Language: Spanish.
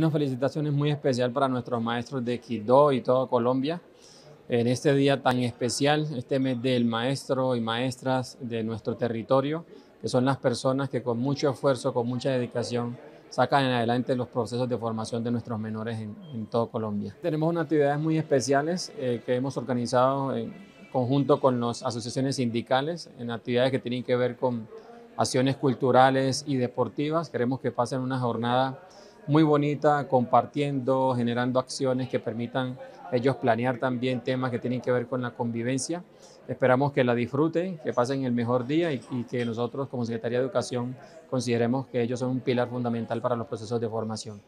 Una felicitación muy especial para nuestros maestros de Quito y toda Colombia. En este día tan especial, este mes del maestro y maestras de nuestro territorio, que son las personas que con mucho esfuerzo, con mucha dedicación, sacan adelante los procesos de formación de nuestros menores en, en toda Colombia. Tenemos unas actividades muy especiales eh, que hemos organizado en conjunto con las asociaciones sindicales, en actividades que tienen que ver con acciones culturales y deportivas. Queremos que pasen una jornada muy bonita, compartiendo, generando acciones que permitan ellos planear también temas que tienen que ver con la convivencia. Esperamos que la disfruten, que pasen el mejor día y, que nosotros como Secretaría de Educación consideremos que ellos son un pilar fundamental para los procesos de formación.